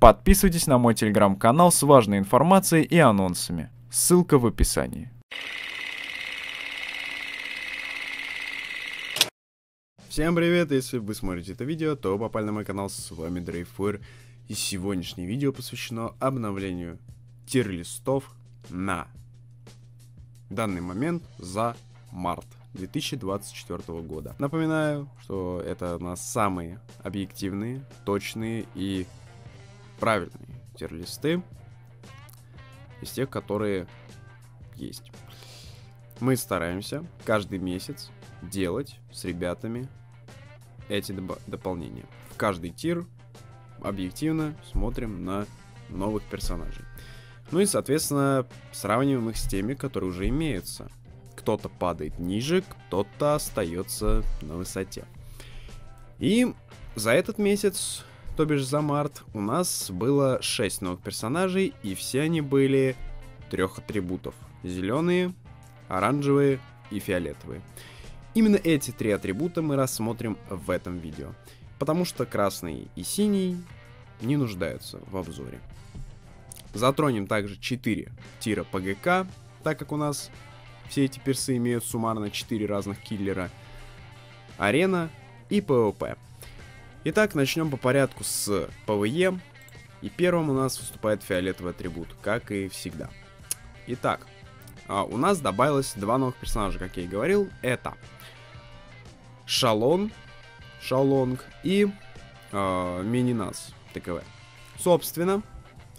Подписывайтесь на мой телеграм-канал с важной информацией и анонсами. Ссылка в описании. Всем привет, если вы смотрите это видео, то попали на мой канал, с вами Дрейфуэр, и сегодняшнее видео посвящено обновлению тир-листов на данный момент за март 2024 года. Напоминаю, что это у нас самые объективные, точные и правильные тир-листы из тех, которые есть. Мы стараемся каждый месяц делать с ребятами эти доп дополнения. В каждый тир объективно смотрим на новых персонажей. Ну и, соответственно, сравниваем их с теми, которые уже имеются. Кто-то падает ниже, кто-то остается на высоте. И за этот месяц, то бишь за март, у нас было 6 новых персонажей, и все они были трех атрибутов. Зеленые, оранжевые и фиолетовые. Именно эти три атрибута мы рассмотрим в этом видео, потому что красный и синий не нуждаются в обзоре. Затронем также 4 тира ПГК, так как у нас все эти персы имеют суммарно 4 разных киллера, арена и ПВП. Итак, начнем по порядку с ПВЕ, и первым у нас выступает фиолетовый атрибут, как и всегда. Итак, а, у нас добавилось два новых персонажа, как я и говорил, это Шаолон, Шаолонг и э, Мининас ТКВ. Собственно,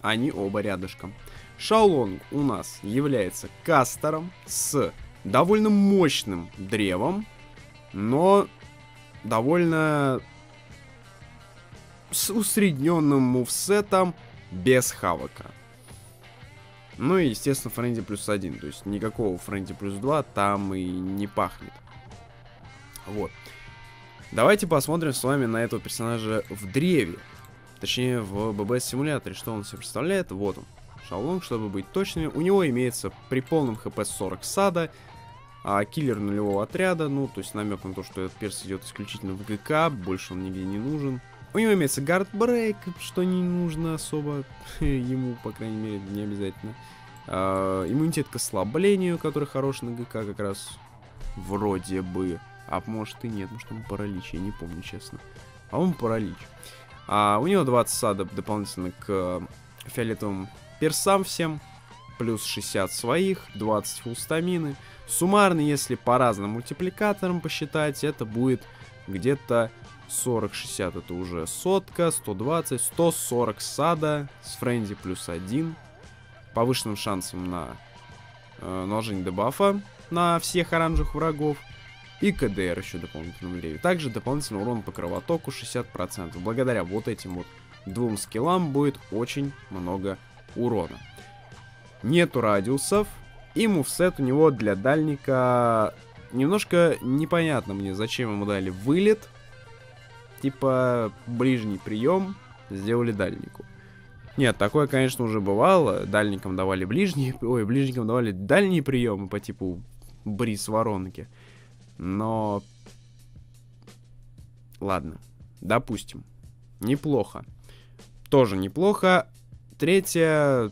они оба рядышком. Шаолонг у нас является кастером с довольно мощным древом, но довольно с усредненным мувсетом без хавака. Ну и, естественно, френди плюс один. То есть никакого френди плюс 2 там и не пахнет. Вот. Давайте посмотрим с вами на этого персонажа в древе. Точнее, в ББС-симуляторе. Что он себе представляет? Вот он. Шаолонг, чтобы быть точными. У него имеется при полном хп 40 сада, а киллер нулевого отряда. Ну, то есть намек на то, что этот перс идет исключительно в ГК, больше он нигде не нужен. У него имеется гардбрейк, что не нужно особо ему, по крайней мере, не обязательно. А, иммунитет к ослаблению, который хорош на ГК как раз вроде бы. А может и нет, может он паралич, я не помню, честно. А он паралич. А у него 20 сада дополнительно к фиолетовым персам всем. Плюс 60 своих, 20 фул стамины. Суммарно, если по разным мультипликаторам посчитать, это будет где-то 40-60 это уже сотка, 120, 140 сада с френди плюс 1. Повышенным шансом на э, наложение дебафа на всех оранжевых врагов. И КДР еще дополнительно влияет. Также дополнительный урон по кровотоку 60%. Благодаря вот этим вот двум скиллам будет очень много урона. Нету радиусов. И мувсет у него для дальника немножко непонятно мне, зачем ему дали вылет. Типа ближний прием сделали дальнику. Нет, такое, конечно, уже бывало. Дальникам давали ближние... Ой, ближникам давали дальние приемы по типу бриз воронки. Но... Ладно, допустим. Неплохо. Тоже неплохо. Третья,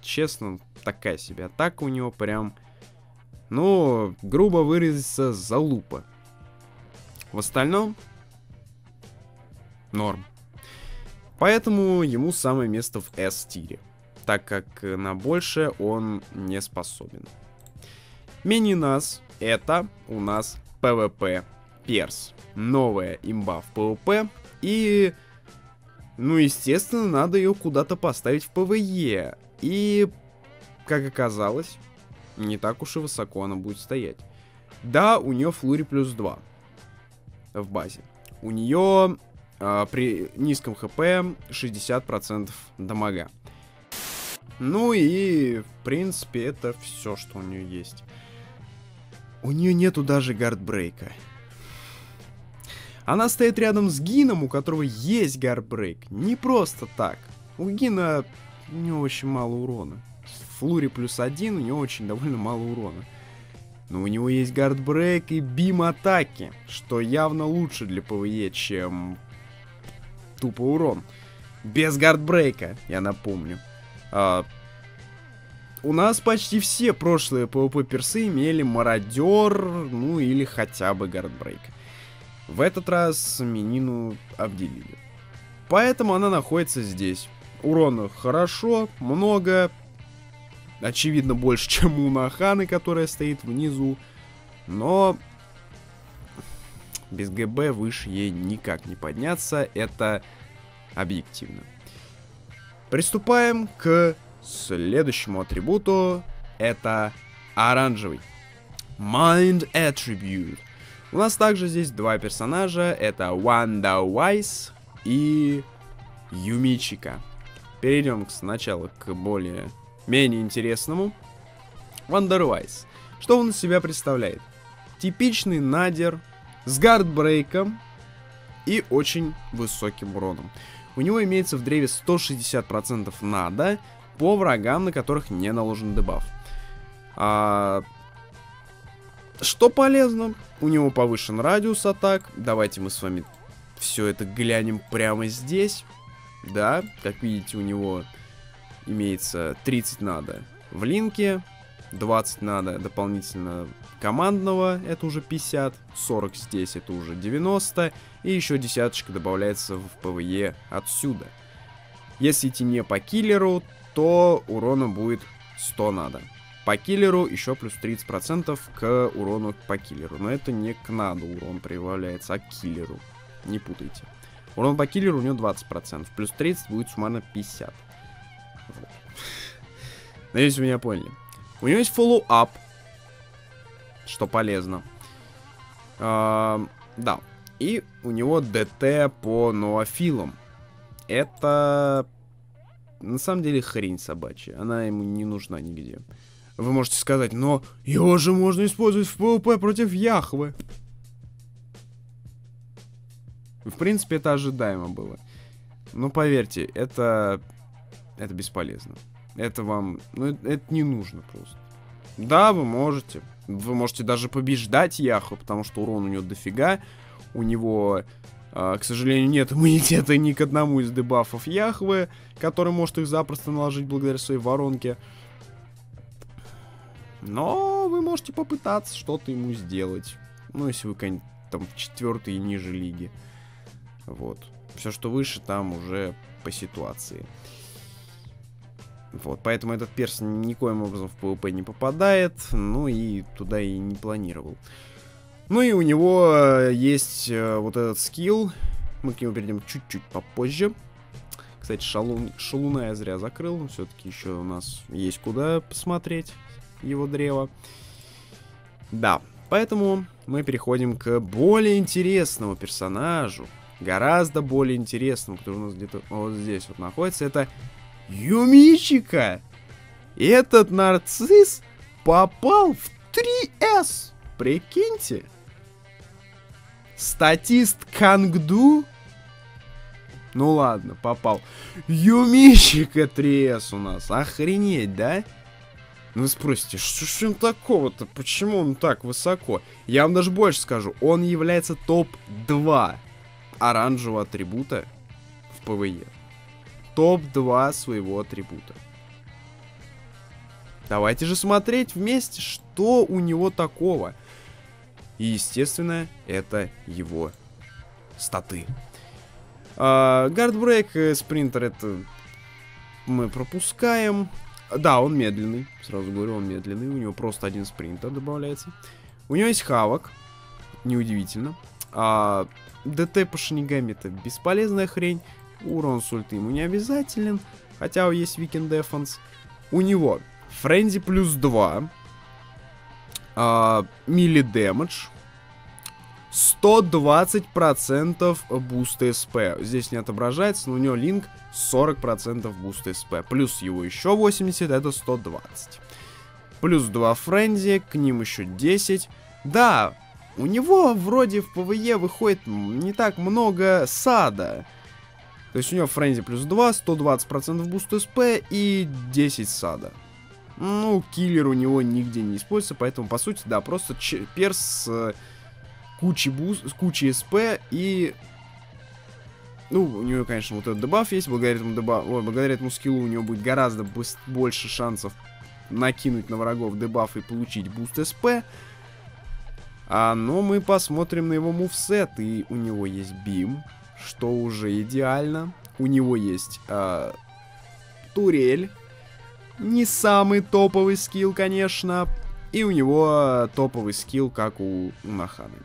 честно, такая себе атака у него прям... Ну, грубо выразиться, залупа. В остальном... Норм. Поэтому ему самое место в S-тире, так как на большее он не способен. Мининас это у нас PvP Перс. Новая имба в PvP. И, ну, естественно, надо ее куда-то поставить в PvE. И, как оказалось, не так уж и высоко она будет стоять. Да, у нее флури плюс 2 в базе. У нее а, при низком хп 60% дамага. Ну и, в принципе, это все, что у нее есть. У нее нету даже гардбрейка. Она стоит рядом с Гином, у которого есть guard break. Не просто так. У Гина у него очень мало урона. Flurry плюс один, у него очень довольно мало урона. Но у него есть guard break и beam атаки, что явно лучше для ПВЕ, чем тупо урон. без гардбрейка, я напомню. А, у нас почти все прошлые PvP персы имели мародер, ну или хотя бы гардбрейк. В этот раз Минину обделили. Поэтому она находится здесь. Урона хорошо, много. Очевидно, больше, чем у Наханы, которая стоит внизу. Но без ГБ выше ей никак не подняться. Это объективно. Приступаем к следующему атрибуту. Это оранжевый. Mind Attribute. У нас также здесь два персонажа. Это Wanda Wise и Юмичика. Перейдем сначала к более менее интересному. Wonder Wise. Что он из себя представляет? Типичный надер с гардбрейком и очень высоким уроном. У него имеется в древе 160% нада по врагам, на которых не наложен дебаф. А... Что полезно? У него повышен радиус атак. Давайте мы с вами все это глянем прямо здесь. Да, как видите, у него имеется 30 NAD а в линке, 20 NAD а дополнительно командного, это уже 50, 40 здесь, это уже 90, и еще десяточка добавляется в ПВЕ отсюда. Если идти не по киллеру, то урона будет 100 NAD а. По киллеру еще плюс 30% к урону по киллеру. Но это не к NAD у урон прибавляется, а к киллеру. Не путайте. Урон по киллеру у него 20%. Плюс 30 будет суммарно 50. Вот. Надеюсь, вы меня поняли. У него есть follow-up, что полезно. А, да. И у него ДТ по no affil ам. Это на самом деле хрень собачья. Она ему не нужна нигде. Вы можете сказать, но его же можно использовать в ПВП против Яхве. В принципе, это ожидаемо было. Но поверьте, это... Это бесполезно. Это вам... Ну, это не нужно просто. Да, вы можете. Вы можете даже побеждать Яху, потому что урон у него дофига. У него, э, к сожалению, нет иммунитета ни к одному из дебафов Яхвы, который может их запросто наложить благодаря своей воронке. Но вы можете попытаться что-то ему сделать. Ну, если вы, конечно, там четвертой и ниже лиги. Вот. Все, что выше, там уже по ситуации. Вот, поэтому этот перс никоим образом в PvP не попадает, ну и туда и не планировал. Ну и у него э, есть э, вот этот скилл, мы к нему перейдем чуть-чуть попозже. Кстати, шалун, шалуна я зря закрыл, все-таки еще у нас есть куда посмотреть его древо. Да, поэтому мы переходим к более интересному персонажу, гораздо более интересному, который у нас где-то вот здесь вот находится. Это Юмичика! Этот нарцисс попал в 3С! Прикиньте! Статист Кангду? Ну ладно, попал. Юмичика 3С у нас. Охренеть, да? Ну вы спросите, что ж им такого-то? Почему он так высоко? Я вам даже больше скажу. Он является топ-2 оранжевого атрибута в ПВЕ топ-2 своего атрибута. Давайте же смотреть вместе, что у него такого. И, естественно, это его статы. Гардбрейк, uh, спринтер, это мы пропускаем. Да, он медленный, сразу говорю, он медленный. У него просто один спринтер добавляется. У него есть хавок, неудивительно. А, ДТ по шинигами это бесполезная хрень. Урон с ульты ему не обязателен, хотя есть Weekend Defense. У него Френзи плюс 2, melee damage, 120% буста СП. Здесь не отображается, но у него линк 40% буста СП. Плюс его еще 80, это 120. Плюс 2 frenzy, к ним еще 10. Да, у него вроде в ПВЕ выходит не так много SAD а. То есть у него frenzy плюс 2, 120% boost СП и 10 SAD а. Ну, киллер у него нигде не используется, поэтому, по сути, да, просто перс с кучей, буст, с кучей СП и Ну, у нее, конечно, вот этот debuff есть, благодаря этому, debuff... Ой, благодаря этому скиллу у нее будет гораздо больше шансов накинуть на врагов debuff и получить boost СП. А, но мы посмотрим на его moveset, и у него есть beam, что уже идеально. У него есть а, турель, не самый топовый skill, конечно, и у него топовый skill, как у, Наханы.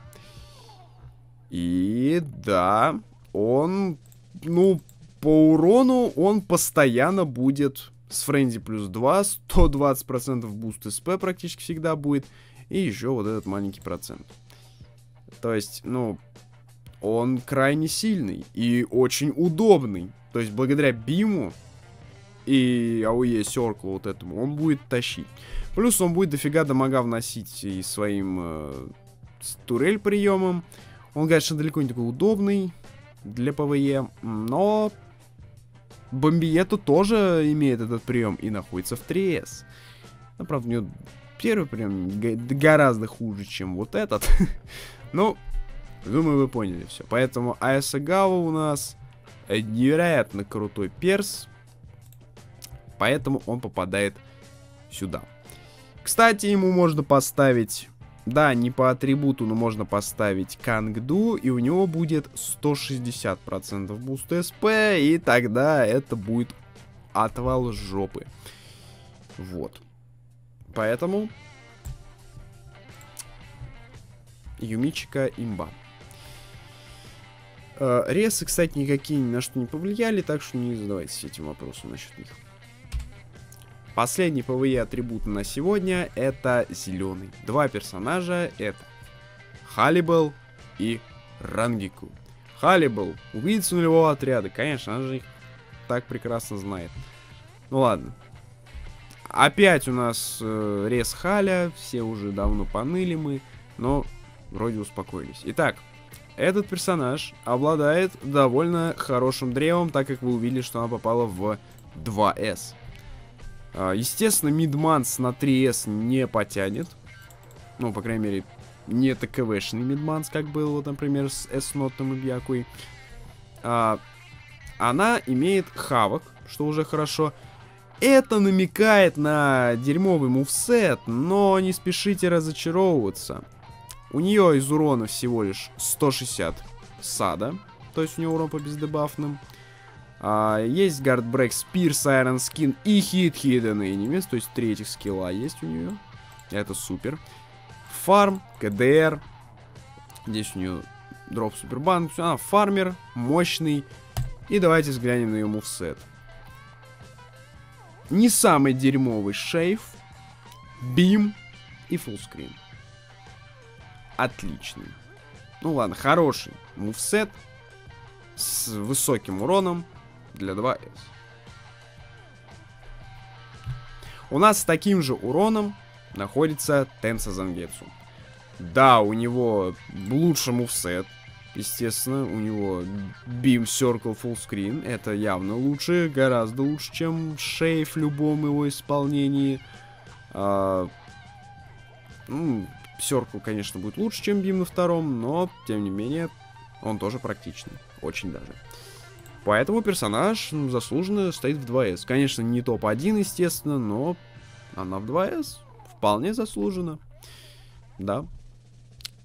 И да, он, ну, по урону он постоянно будет с frenzy плюс 2, 120% boost СП практически всегда будет. И еще вот этот маленький процент. То есть, ну, он крайне сильный и очень удобный. То есть, благодаря beam у и AOE Circle вот этому, он будет тащить. Плюс он будет дофига дамага вносить и своим э, турель приемом. Он, конечно, далеко не такой удобный для PvE, но Бомбиету тоже имеет этот прием и находится в 3С. Ну, правда, у него первый прием гораздо хуже, чем вот этот. ну, думаю, вы поняли все. Поэтому Аясегава у нас невероятно крутой перс. Поэтому он попадает сюда. Кстати, ему можно поставить да, не по атрибуту, но можно поставить Кангду, и у него будет 160% буст SP, и тогда это будет отвал жопы. Вот. Поэтому... Юмичика имба. Э, ресы, кстати, никакие ни на что не повлияли, так что не задавайтесь этим вопросом насчет них. Последний PvE атрибут на сегодня это зеленый. Два персонажа это Халибел и Рангику. Халибал, убийца нулевого отряда. Конечно, она же их так прекрасно знает. Ну ладно. Опять у нас э, рез Халя. Все уже давно поныли мы. Но вроде успокоились. Итак, этот персонаж обладает довольно хорошим древом, так как вы увидели, что она попала в 2С. А, естественно, мидманс на 3С не потянет. Ну, по крайней мере, не ТКВшный мидманс, как был, вот, например, с S-нотом и Бьякой. А, она имеет хавок, что уже хорошо. Это намекает на дерьмовый мувсет, но не спешите разочаровываться. У нее из урона всего лишь 160 сада, то есть у нее урон по бездебафным. А, есть Guardbreak, Spears, Iron Skin и Hit Hidden Enemies, то есть третьих скилла есть у нее. Это супер. Фарм, КДР. Здесь у нее дроп супербан. Она фармер, мощный. И давайте взглянем на ее мувсет. Не самый дерьмовый шейф, бим и фуллскрин. Отличный. Ну ладно, хороший мувсет с высоким уроном для 2С. У нас с таким же уроном находится Тенса Зангетсу. Да, у него лучше мувсет, естественно, у него Beam Circle Full Screen, это явно лучше, гораздо лучше, чем Шейф в любом его исполнении. А, ну, Circle, конечно, будет лучше, чем Beam на втором, но, тем не менее, он тоже практичный, очень даже. Поэтому персонаж ну, заслуженно стоит в 2С. Конечно, не топ-1, естественно, но она в 2С. Вполне заслуженно. Да.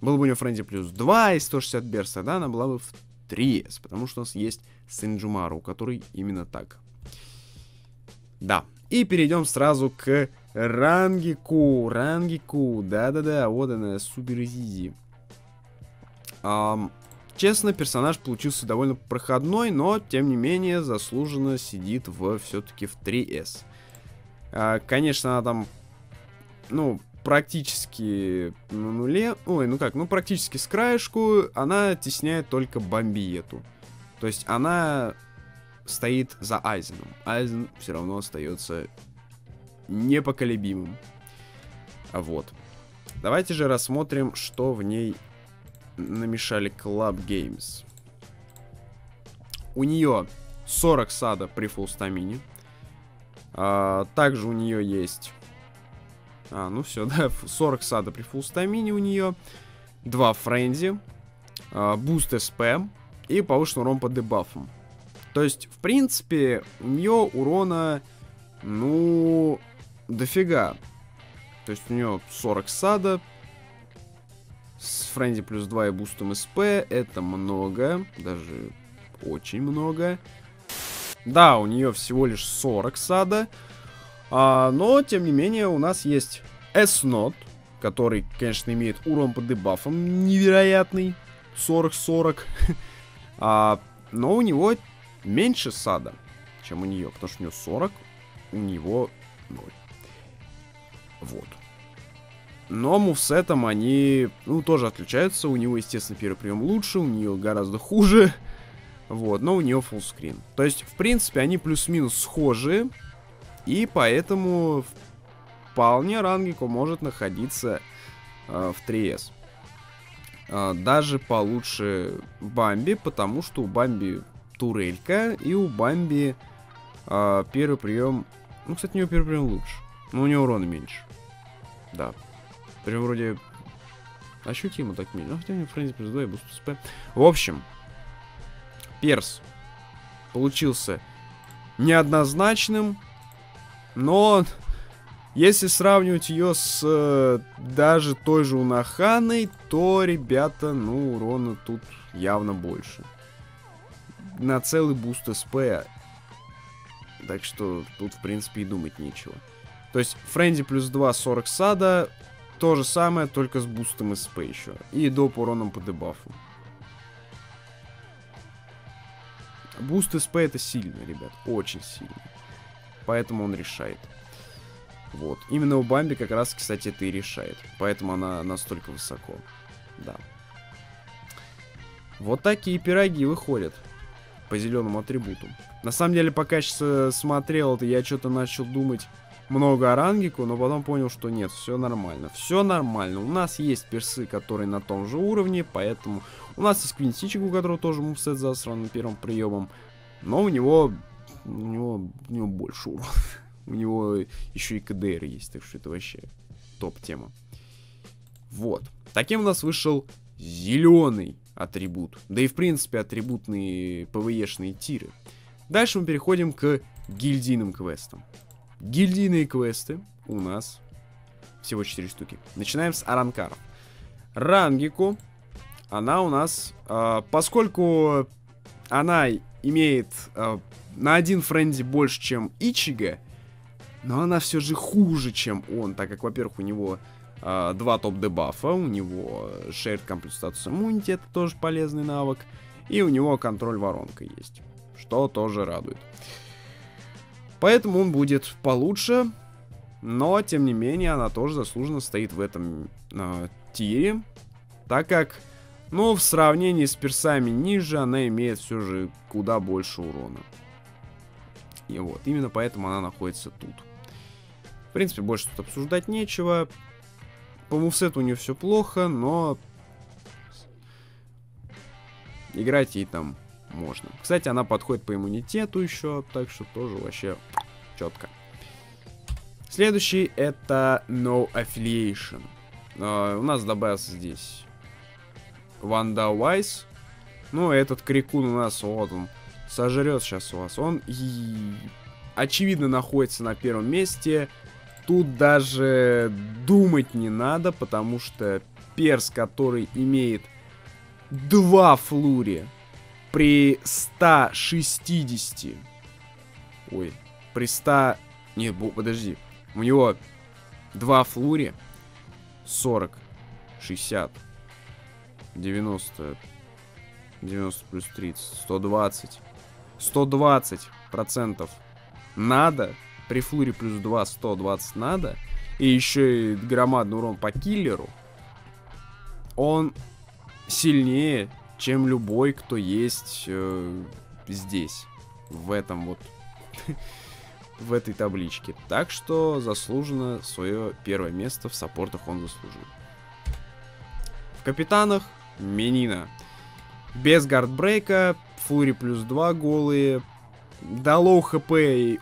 Был бы у нее Френди плюс 2 и 160 берста, да, она была бы в 3С, потому что у нас есть Синджумару, который именно так. Да. И перейдем сразу к Рангику. Рангику, да-да-да, вот она, супер изи. Um, Честно, персонаж получился довольно проходной, но, тем не менее, заслуженно сидит в все-таки в 3С. А, конечно, она там, ну, практически на нуле. Ой, ну как, ну практически с краешку. Она тесняет только Бомбиету. То есть она стоит за Айзеном. Айзен все равно остается непоколебимым. Вот. Давайте же рассмотрим, что в ней намешали KLab Games. У нее 40 SAD а при full стамине. А, также у нее есть... А, ну все, да, 40 SAD а при full стамине у нее. 2 frenzy. А, буст SP. и повышен урон по дебафам. То есть, в принципе, у нее урона, ну, дофига. То есть у нее 40 сада, с френди плюс 2 и бустом СП, это много, даже очень много. Да, у нее всего лишь 40 сада, а, но, тем не менее, у нас есть S-Not, который, конечно, имеет урон по дебафам невероятный, 40-40, а, но у него меньше сада, чем у нее, потому что у нее 40, у него 0. Вот. Но мувсетом они, ну, тоже отличаются. У него, естественно, первый прием лучше, у нее гораздо хуже. Вот, но у нее фуллскрин. То есть, в принципе, они плюс-минус схожи. И поэтому вполне Рангико может находиться э, в 3С. Э, даже получше Бамби, потому что у Бамби турелька, и у Бамби э, первый прием... Ну, кстати, у него первый прием лучше. Но у него урона меньше. Да. Прям вроде ощутимо так меньше. Ну, хотя у него frenzy плюс 2 и буст SP. В общем, перс получился неоднозначным, но если сравнивать ее с э, даже той же Унаханой, то, ребята, ну, урона тут явно больше. На целый буст SP. Так что тут, в принципе, и думать нечего. То есть Frenzy плюс 2, 40 SAD а. То же самое, только с бустом SP еще. И доп уроном по дебафу. Буст SP это сильно, ребят. Очень сильно. Поэтому он решает. Вот. Именно у Бамби как раз, кстати, это и решает. Поэтому она настолько высоко. Да. Вот такие пироги выходят по зеленому атрибуту. На самом деле, пока сейчас смотрел это, я что-то начал думать, много орангику, но потом понял, что нет, все нормально. Все нормально. У нас есть персы, которые на том же уровне, поэтому у нас есть Квинтичик, у которого тоже мувсет засран первым приемом. Но у него, у него, у него больше урона. у него еще и КДР есть, так что это вообще топ-тема. Вот. Таким у нас вышел зеленый атрибут. Да и в принципе атрибутные ПВЕшные тиры. Дальше мы переходим к гильдийным квестам. Гильдийные квесты у нас всего 4 штуки. Начинаем с Аранкаров. Рангику, она у нас, э, поскольку она имеет э, на один френди больше, чем Ичига, но она все же хуже, чем он, так как, во-первых, у него э, два топ-дебафа, у него Shared Complete Status Immunity, это тоже полезный навык, и у него контроль воронка есть, что тоже радует. Поэтому он будет получше. Но, тем не менее, она тоже заслуженно стоит в этом э, тире. Так как, ну, в сравнении с персами ниже, она имеет все же куда больше урона. И вот, именно поэтому она находится тут. В принципе, больше тут обсуждать нечего. По мувсету у нее все плохо, но... Играть ей там можно. Кстати, она подходит по иммунитету еще, так что тоже вообще четко. Следующий это No Affiliation. Uh, у нас добавился здесь Ванда Wise. Ну, этот крикун у нас, вот он, сожрет сейчас у вас. Он, и, очевидно, находится на первом месте. Тут даже думать не надо, потому что перс, который имеет два флури, при 160... Ой, при 100... Не, подожди. У него два флури. 40, 60, 90, 90 плюс 30, 120. 120 процентов надо. При флуре плюс 2, 120 надо. И еще и громадный урон по киллеру. Он сильнее, чем любой, кто есть э, здесь, в этом вот, в этой табличке. Так что заслуженно свое первое место в саппортах он заслужил. В капитанах Менина. Без гардбрейка, flurry плюс 2 голые. До low HP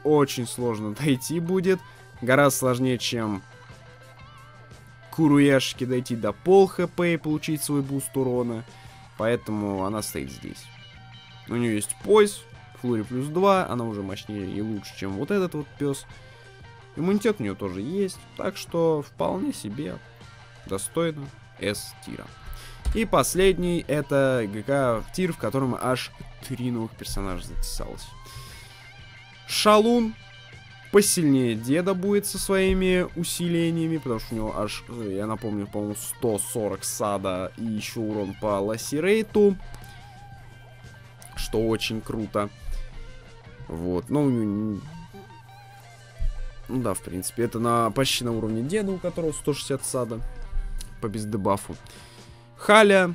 очень сложно дойти будет. Гораздо сложнее, чем Куруяшки дойти до пол HP и получить свой буст урона. Поэтому она стоит здесь. У нее есть пояс, флури плюс 2, она уже мощнее и лучше, чем вот этот вот пес. Иммунитет у нее тоже есть, так что вполне себе достойно S-тира. И последний это ГК тир, в котором аж три новых персонажа затесалось. Шалун посильнее деда будет со своими усилениями, потому что у него аж, я напомню, по-моему, 140 сада и еще урон по лассирейту, что очень круто. Вот, но у него... Ну да, в принципе, это на почти на уровне деда, у которого 160 сада по бездебафу. Халя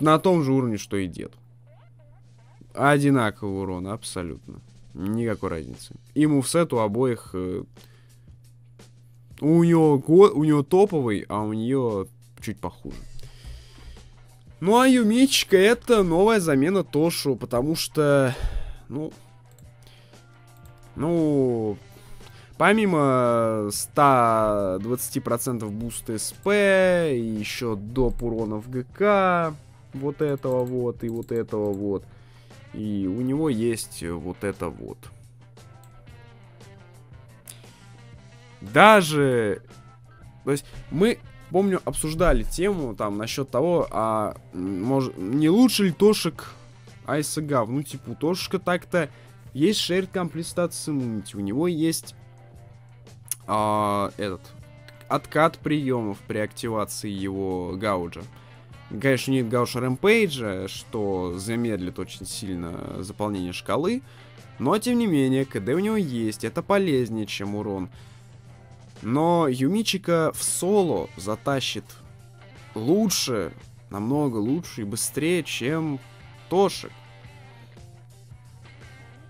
на том же уровне, что и дед. Одинаковый урон, абсолютно. Никакой разницы. И мувсет у обоих... Э, у него, у него топовый, а у нее чуть похуже. Ну а Юмичка это новая замена Тошу, потому что, ну, ну, помимо 120% буста СП, и еще доп урона в ГК, вот этого вот и вот этого вот, и у него есть вот это вот. Даже... То есть мы, помню, обсуждали тему там насчет того, а может, не лучше ли Тошек Айсагав? Ну, типа, Тошка так-то есть Shared Complete Status Immunity. У него есть а, этот откат приемов при активации его гауджа. Конечно, нет Гауша Рэмпейджа, что замедлит очень сильно заполнение шкалы, но, тем не менее, КД у него есть, это полезнее, чем урон. Но Юмичика в соло затащит лучше, намного лучше и быстрее, чем Тошек.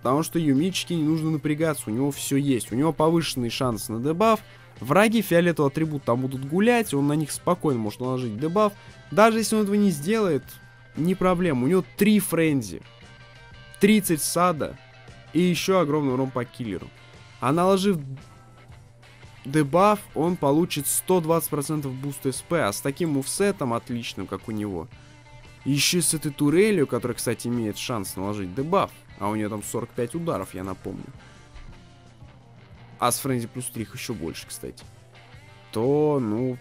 Потому что Юмичике не нужно напрягаться, у него все есть. У него повышенный шанс на дебаф, Враги фиолетового атрибут там будут гулять, он на них спокойно может наложить дебаф. Даже если он этого не сделает, не проблема. У него 3 frenzy, 30 SAD а и еще огромный урон по киллеру. А наложив дебаф, он получит 120% буст SP, а с таким мувсетом отличным, как у него. Еще с этой турелью, которая, кстати, имеет шанс наложить дебаф, а у нее там 45 ударов, я напомню а с Frenzy плюс 3 их еще больше, кстати, то, ну,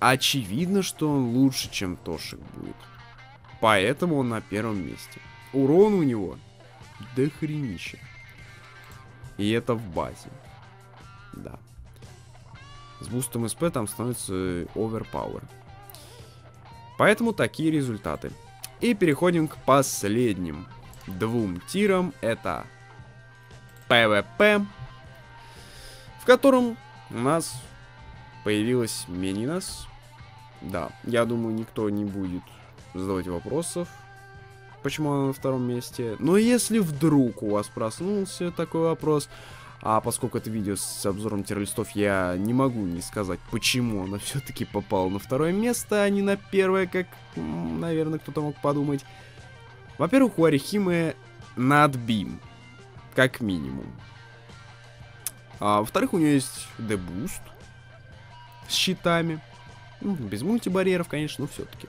очевидно, что он лучше, чем Тошик будет. Поэтому он на первом месте. Урон у него до хренища. И это в базе. Да. С бустом SP там становится overpower. Поэтому такие результаты. И переходим к последним двум тирам. Это PvP в котором у нас появилась Менинас. Да, я думаю, никто не будет задавать вопросов, почему она на втором месте. Но если вдруг у вас проснулся такой вопрос, а поскольку это видео с обзором тирлистов, я не могу не сказать, почему она все-таки попала на второе место, а не на первое, как, наверное, кто-то мог подумать. Во-первых, у Арихимы надбим, как минимум. А, во-вторых, у нее есть дебуст с щитами. Ну, без мультибарьеров, конечно, но все-таки.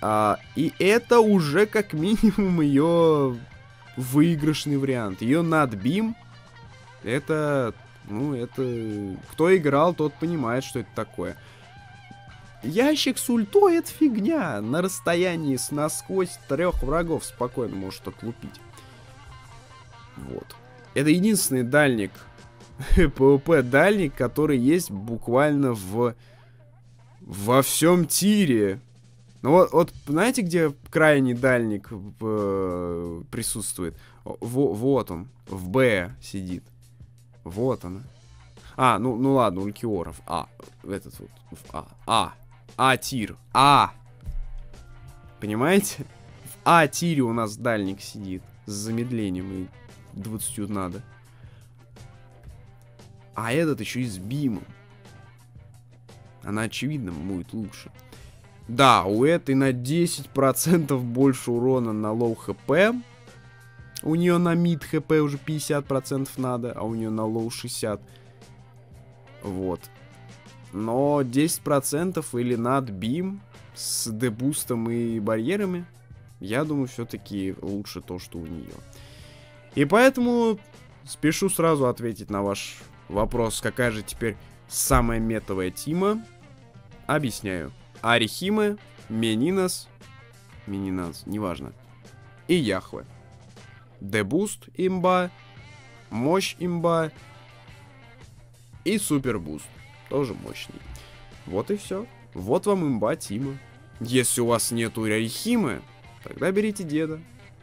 А, и это уже как минимум ее выигрышный вариант. Ее надбим. Это, ну, это... Кто играл, тот понимает, что это такое. Ящик с ультой это фигня. На расстоянии с насквозь трех врагов спокойно может отлупить. Вот. Это единственный дальник, PvP дальник, который есть буквально в во всем тире. Ну вот, вот знаете, где крайний дальник э, присутствует? Во, вот он, в Б сидит. Вот она. А, ну, ну ладно, у Лькиоров. А, этот вот. А, А. А тир. А. Понимаете? В А тире у нас дальник сидит с замедлением и 20 NAD а. А этот еще и с beam ом. Она, очевидно, будет лучше. Да, у этой на 10% больше урона на low HP. У нее на mid HP уже 50% NAD а, а у нее на low 60. Вот. Но 10% или над бим с дебустом и барьерами я думаю, все-таки лучше то, что у нее. И поэтому спешу сразу ответить на ваш вопрос, какая же теперь самая метовая тима. Объясняю. Арихимы, Менинас, Менинас, неважно, и Яхве. Дебуст имба, мощь имба и супербуст, тоже мощный. Вот и все. Вот вам имба тима. Если у вас нету Орихимы, тогда берите деда.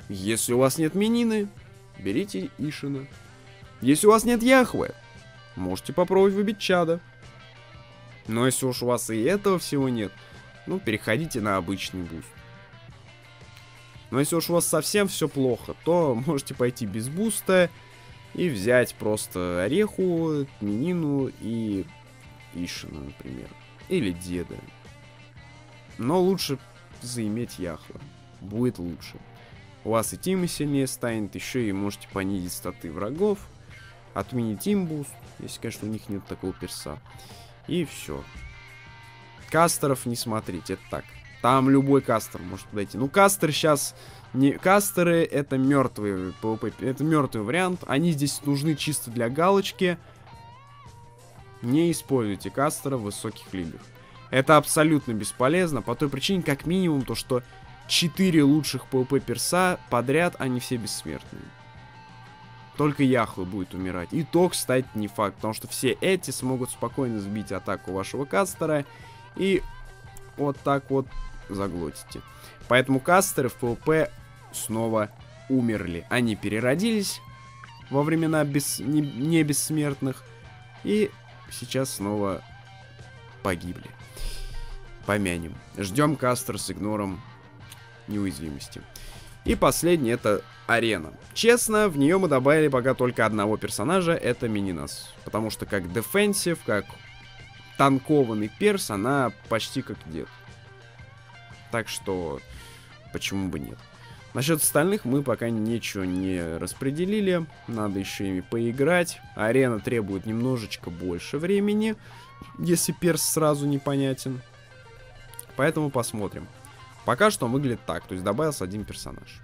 Если у вас нет Менины, берите Ишина. Если у вас нет Яхве, можете попробовать выбить Чада. Но если уж у вас и этого всего нет, ну, переходите на обычный буст. Но если уж у вас совсем все плохо, то можете пойти без буста и взять просто Орихиме, Менину и Ишина, например. Или Деда. Но лучше заиметь Яхва. Будет лучше. У вас и тима сильнее станет, еще и можете понизить статы врагов. Отменить им буст, если, конечно, у них нет такого перса. И все. Кастеров не смотрите, это так. Там любой кастер может подойти. Ну, кастер сейчас... Не... Кастеры это мертвые PvP. Это мертвый вариант. Они здесь нужны чисто для галочки. Не используйте кастера в высоких лигах. Это абсолютно бесполезно, по той причине, как минимум, то, что 4 лучших PvP перса подряд, они все бессмертные. Только Яхве будет умирать. И то, кстати, не факт, потому что все эти смогут спокойно сбить атаку вашего кастера и вот так вот заглотите. Поэтому кастеры в PvP снова умерли. Они переродились во времена бес... не, бессмертных и сейчас снова погибли. Помянем. Ждем кастер с игнором неуязвимости. И последний это арена. Честно, в нее мы добавили пока только одного персонажа, это Мининас. Потому что как дефенсив, как танкованный перс, она почти как дед. Так что, почему бы нет. Насчет остальных мы пока ничего не распределили. Надо еще ими поиграть. Арена требует немножечко больше времени, если перс сразу непонятен. Поэтому посмотрим. Пока что он выглядит так, то есть добавился один персонаж.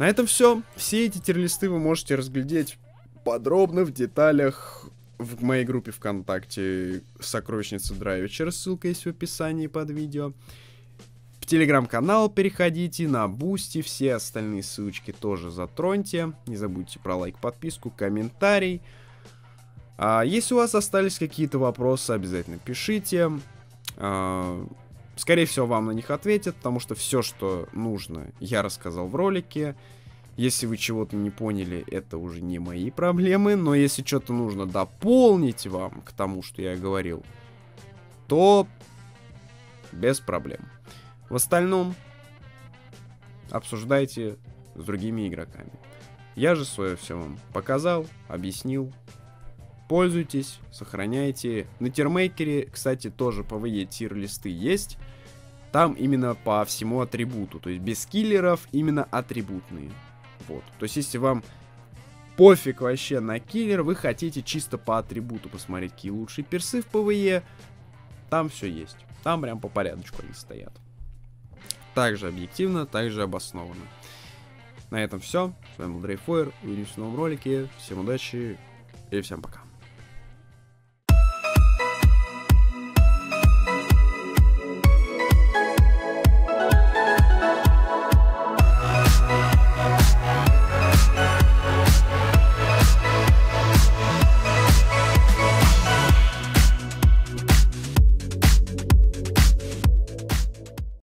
На этом все. Все эти тирлисты вы можете разглядеть подробно в деталях в моей группе ВКонтакте Сокровищница Драйвичера, ссылка есть в описании под видео. В телеграм-канал переходите, на Boosty, все остальные ссылочки тоже затроньте. Не забудьте про лайк, подписку, комментарий. А если у вас остались какие-то вопросы, обязательно пишите. А, скорее всего, вам на них ответят, потому что все, что нужно, я рассказал в ролике. Если вы чего-то не поняли, это уже не мои проблемы. Но если что-то нужно дополнить вам к тому, что я говорил, то без проблем. В остальном обсуждайте с другими игроками. Я же свое все вам показал, объяснил. Пользуйтесь, сохраняйте. На термейкере, кстати, тоже PvE тир-листы есть. Там именно по всему атрибуту. То есть без киллеров именно атрибутные. Вот. То есть, если вам пофиг вообще на киллер, вы хотите чисто по атрибуту посмотреть, какие лучшие персы в PvE, там все есть. Там прям по порядочку они стоят. Также объективно, также обоснованно. На этом все. С вами был Дрейфойер. Увидимся в новом ролике. Всем удачи и всем пока.